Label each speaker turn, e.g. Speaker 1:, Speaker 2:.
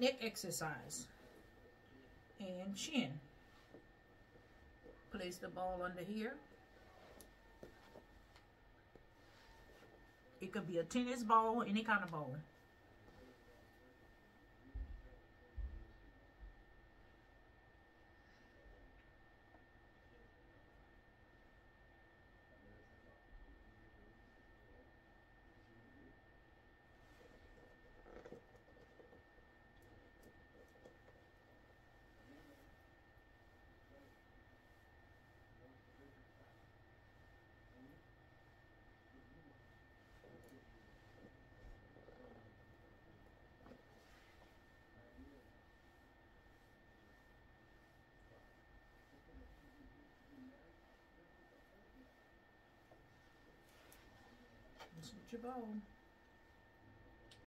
Speaker 1: neck exercise and chin. Place the ball under here. It could be a tennis ball, any kind of ball. That's what ball.